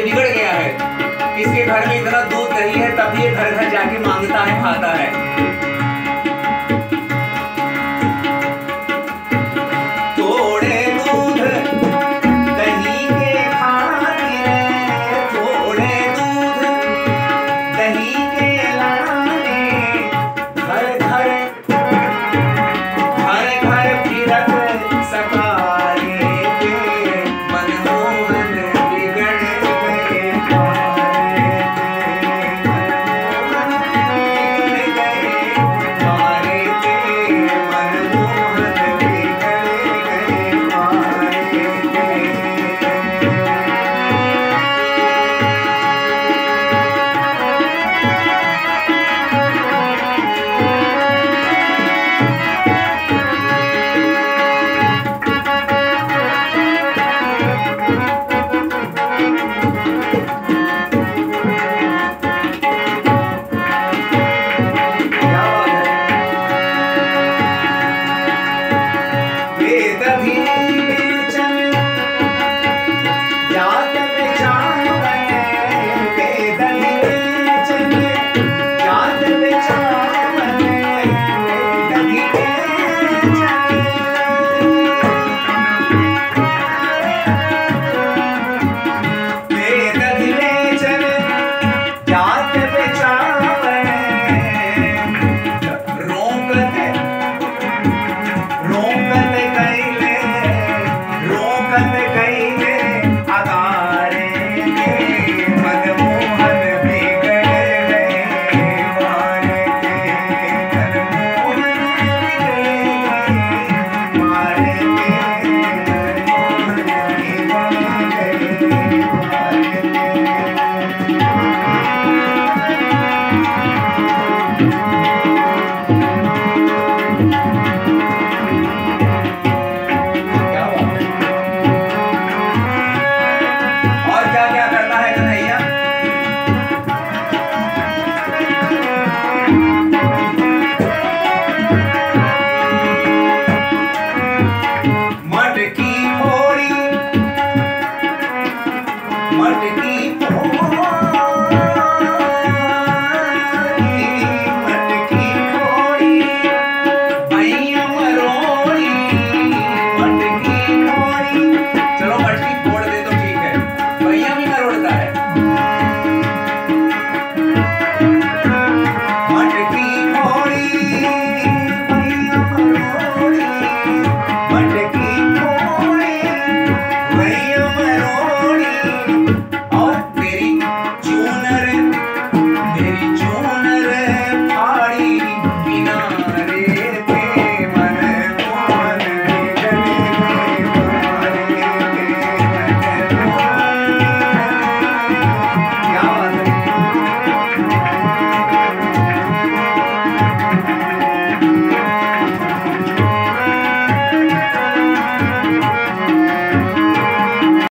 ये बिगड़ गया है। इसके घर में इतना दूध नहीं है, तब ये घर घर जाके माँगता है, खाता है।